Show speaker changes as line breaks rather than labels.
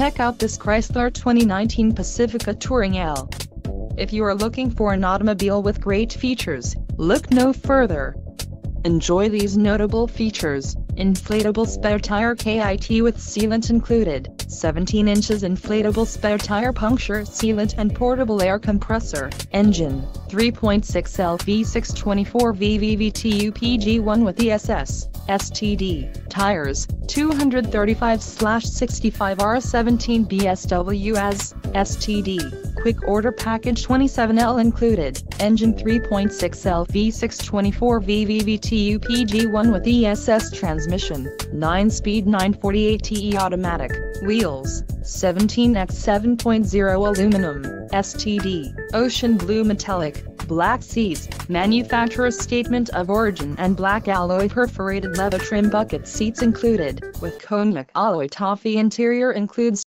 Check out this Chrysler 2019 Pacifica Touring L. If you are looking for an automobile with great features, look no further. Enjoy these notable features. Inflatable spare tire KIT with sealant included, 17 inches inflatable spare tire puncture sealant and portable air compressor, engine, 3.6 L V624 VVVTU PG1 with ESS, STD, tires, 235-65R17 BSW as, STD, quick order package 27L included, engine 3.6 L V624 VVVTU PG1 with ESS transmission, 9-speed 948 TE automatic, wheels, 17x7.0 aluminum, STD, ocean blue metallic, black seats, manufacturer's statement of origin and black alloy perforated leather trim bucket seats included, with cognac alloy toffee interior includes